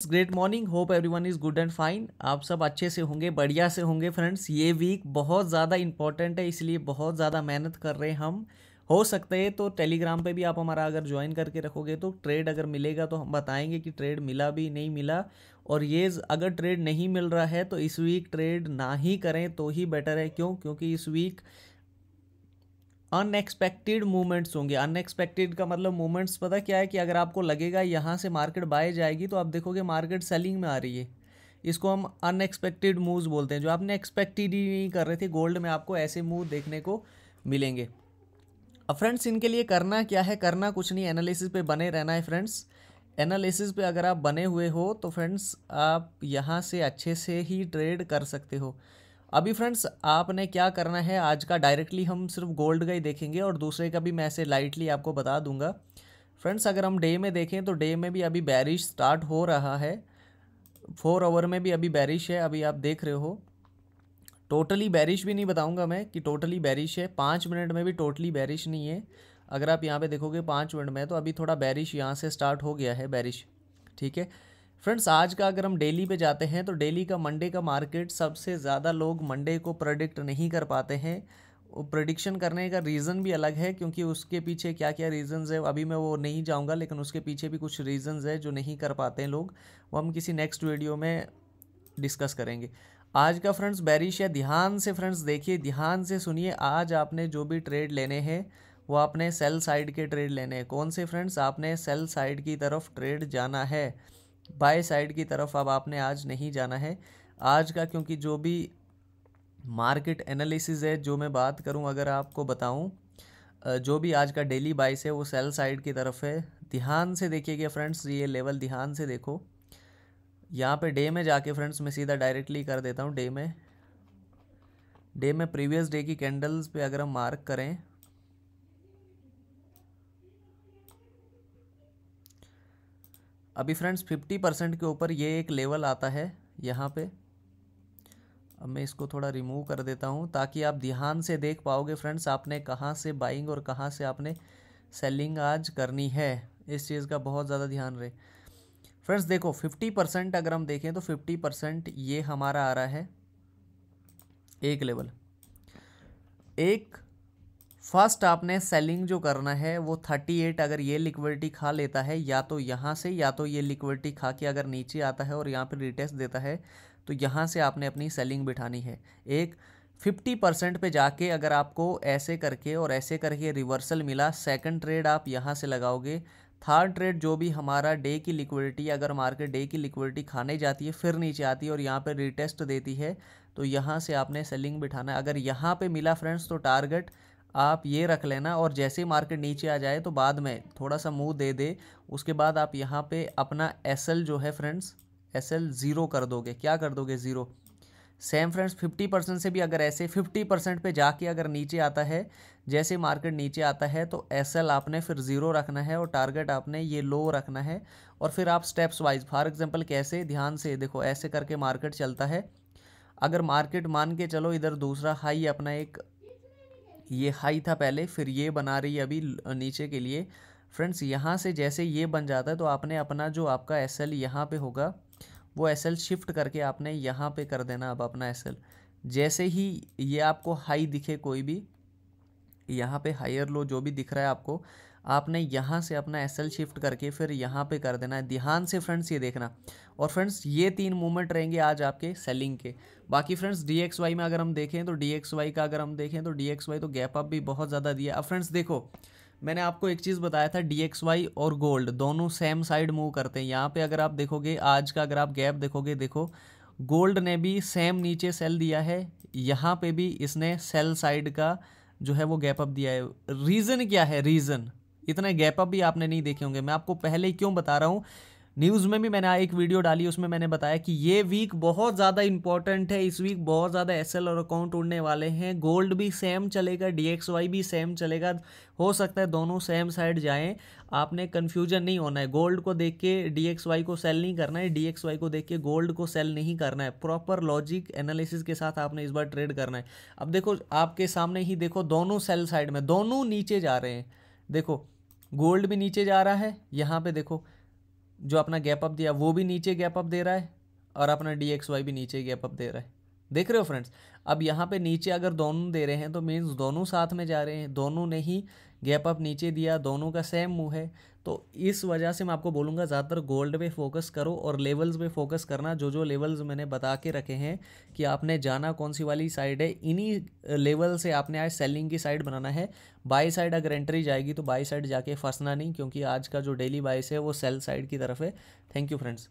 Great morning hope everyone is good and fine आप सब अच्छे से होंगे, बढ़िया से होंगे फ्रेंड्स ये वीक बहुत ज़्यादा इंपॉर्टेंट है, इसलिए बहुत ज़्यादा मेहनत कर रहे हैं हम। हो सकते हैं तो टेलीग्राम पे भी आप हमारा अगर ज्वाइन करके रखोगे तो ट्रेड अगर मिलेगा तो हम बताएँगे कि ट्रेड मिला भी, नहीं मिला। और ये अगर ट्रेड नहीं मिल रहा है तो इस वीक ट्रेड ना ही करें तो ही बेटर है। क्यों? क्योंकि इस वीक अनएक्सपेक्टेड मूवमेंट्स होंगे। अनएक्सपेक्टेड का मतलब मूवमेंट्स पता क्या है कि अगर आपको लगेगा यहाँ से मार्केट बाय जाएगी तो आप देखोगे मार्केट सेलिंग में आ रही है। इसको हम अनएक्सपेक्टेड मूव्स बोलते हैं, जो आपने एक्सपेक्टेड ही नहीं कर रहे थे गोल्ड में आपको ऐसे मूव देखने को मिलेंगे। अब फ्रेंड्स इनके लिए करना क्या है? करना कुछ नहीं एनालिसिस पे बने रहना है फ्रेंड्स एनालिसिस पे अगर आप बने हुए हो तो फ्रेंड्स आप यहाँ से अच्छे से ही ट्रेड कर सकते हो। अभी फ्रेंड्स आपने क्या करना है? आज का डायरेक्टली हम सिर्फ़ गोल्ड का ही देखेंगे और दूसरे का भी मैं ऐसे लाइटली आपको बता दूँगा। फ्रेंड्स अगर हम डे में देखें तो डे में भी अभी बैरिश स्टार्ट हो रहा है। फोर आवर में भी अभी बैरिश है, अभी आप देख रहे हो। टोटली बैरिश भी नहीं बताऊँगा मैं कि टोटली बैरिश है। पाँच मिनट में भी टोटली बैरिश नहीं है। अगर आप यहाँ पे देखोगे पाँच मिनट में तो अभी थोड़ा बैरिश यहाँ से स्टार्ट हो गया है बैरिश ठीक है? फ्रेंड्स आज का अगर हम डेली पे जाते हैं तो डेली का मंडे का मार्केट सबसे ज़्यादा लोग मंडे को प्रडिक्ट नहीं कर पाते हैं। प्रडिक्शन करने का रीज़न भी अलग है, क्योंकि उसके पीछे क्या क्या रीज़न्स है, अभी मैं वो नहीं जाऊँगा, लेकिन उसके पीछे भी कुछ रीज़न्स है जो नहीं कर पाते हैं लोग। वो हम किसी नेक्स्ट वीडियो में डिस्कस करेंगे। आज का फ्रेंड्स बैरिश है, ध्यान से फ्रेंड्स देखिए, ध्यान से सुनिए, आज आपने जो भी ट्रेड लेने हैं, वो आपने सेल साइड के ट्रेड लेने हैं। कौन से फ्रेंड्स आपने सेल साइड की तरफ़ ट्रेड जाना है। बाय साइड की तरफ़ अब आपने आज नहीं जाना है। आज का क्योंकि जो भी मार्केट एनालिसिस है, जो मैं बात करूँ, अगर आपको बताऊँ जो भी आज का डेली बाइस है, वो सेल साइड की तरफ़ है। ध्यान से देखिएगा फ्रेंड्स, ये लेवल ध्यान से देखो। यहाँ पे डे में जाके फ्रेंड्स, मैं सीधा डायरेक्टली कर देता हूँ डे में। डे में प्रीवियस डे की कैंडल्स पे अगर हम मार्क करें अभी फ्रेंड्स फिफ्टी परसेंट के ऊपर ये एक लेवल आता है यहाँ पे। अब मैं इसको थोड़ा रिमूव कर देता हूँ ताकि आप ध्यान से देख पाओगे फ्रेंड्स आपने कहाँ से बाइंग और कहाँ से आपने सेलिंग आज करनी है। इस चीज़ का बहुत ज़्यादा ध्यान रहे। फ्रेंड्स देखो फिफ्टी परसेंट अगर हम देखें तो फिफ्टी परसेंट ये हमारा आ रहा है एक लेवल एक फ़र्स्ट आपने सेलिंग जो करना है, वो थर्टी एट अगर ये लिक्विडिटी खा लेता है, या तो यहाँ से, या तो ये लिक्विडिटी खा के अगर नीचे आता है और यहाँ पर रिटेस्ट देता है तो यहाँ से आपने अपनी सेलिंग बिठानी है। एक फिफ्टी परसेंट पर जाके अगर आपको ऐसे करके और ऐसे करके रिवर्सल मिला सेकंड ट्रेड आप यहाँ से लगाओगे थर्ड ट्रेड जो भी हमारा डे की लिक्विडिटी अगर मार्केट डे की लिक्विडिटी खाने जाती है, फिर नीचे आती है और यहाँ पे रिटेस्ट देती है तो यहाँ से आपने सेलिंग बिठाना है। अगर यहाँ पे मिला फ्रेंड्स तो टारगेट आप ये रख लेना और जैसे ही मार्केट नीचे आ जाए तो बाद में थोड़ा सा मुँह दे दे। उसके बाद आप यहाँ पे अपना एसएल जो है फ्रेंड्स एस एल ज़ीरो कर दोगे। क्या कर दोगे zero same friends fifty percent से भी अगर ऐसे फिफ्टी परसेंट पर जाके अगर नीचे आता है, जैसे मार्केट नीचे आता है तो एसएल आपने फिर ज़ीरो रखना है और टारगेट आपने ये लो रखना है और फिर आप स्टेप्स वाइज फॉर एग्जांपल कैसे? ध्यान से देखो, ऐसे करके मार्केट चलता है। अगर मार्केट मान के चलो इधर दूसरा हाई अपना एक ये हाई था पहले, फिर ये बना रही है अभी नीचे के लिए। फ्रेंड्स, यहाँ से जैसे ये बन जाता है तो आपने अपना जो आपका एस एल यहाँ पर होगा, वो एस एल शिफ्ट करके आपने यहाँ पे कर देना अब अपना एस एल जैसे ही ये आपको हाई दिखे कोई भी, यहाँ पे हायर लो जो भी दिख रहा है आपको आपने यहाँ से अपना एस एल शिफ्ट करके फिर यहाँ पे कर देना है। ध्यान से फ्रेंड्स ये देखना। और फ्रेंड्स ये तीन मूवमेंट रहेंगे आज आपके सेलिंग के। बाकी फ्रेंड्स डी एक्स वाई में अगर हम देखें तो डी एक्स वाई का अगर हम देखें तो डी एक्स वाई तो गैप अप भी बहुत ज़्यादा दिया। अब फ्रेंड्स देखो, मैंने आपको एक चीज़ बताया था डी एक्स वाई और गोल्ड दोनों सेम साइड मूव करते हैं। यहाँ पे अगर आप देखोगे, आज का अगर आप गैप देखोगे, देखो गोल्ड ने भी सेम नीचे सेल दिया है। यहाँ पे भी इसने सेल साइड का जो है वो गैप अप दिया है। रीज़न क्या है? रीज़न इतने गैप अप भी आपने नहीं देखे होंगे। मैं आपको पहले ही क्यों बता रहा हूँ? न्यूज़ में भी मैंने एक वीडियो डाली, उसमें मैंने बताया कि ये वीक बहुत ज़्यादा इंपॉर्टेंट है। इस वीक बहुत ज़्यादा एसएल और अकाउंट उड़ने वाले हैं। गोल्ड भी सेम चलेगा डीएक्सवाई भी सेम चलेगा। हो सकता है दोनों सेम साइड जाएँ। आपने कन्फ्यूज़न नहीं होना है। गोल्ड को देख के डीएक्सवाई को सेल नहीं करना है। डीएक्सवाई को देख के गोल्ड को सेल नहीं करना है। प्रॉपर लॉजिक एनालिसिस के साथ आपने इस बार ट्रेड करना है। अब देखो, आपके सामने ही देखो, दोनों सेल साइड में, दोनों नीचे जा रहे हैं। देखो गोल्ड भी नीचे जा रहा है, यहाँ पे देखो, जो अपना गैप अप दिया, वो भी नीचे गैप अप दे रहा है, और अपना डी एक्स वाई भी नीचे गैप अप दे रहा है। देख रहे हो फ्रेंड्स अब यहाँ पे नीचे अगर दोनों दे रहे हैं तो मीन्स दोनों साथ में जा रहे हैं। दोनों ने ही गैप अप नीचे दिया, दोनों का सेम मुँह है। तो इस वजह से मैं आपको बोलूँगा, ज़्यादातर गोल्ड पे फोकस करो और लेवल्स पे फोकस करना। जो जो लेवल्स मैंने बता के रखे हैं कि आपने जाना कौन सी वाली साइड है, इन्हीं लेवल से आपने आज सेलिंग की साइड बनाना है। बाई साइड अगर एंट्री जाएगी तो बाई साइड जाके फंसना नहीं, क्योंकि आज का जो डेली बाइस है, वो सेल साइड की तरफ़ है। Thank you friends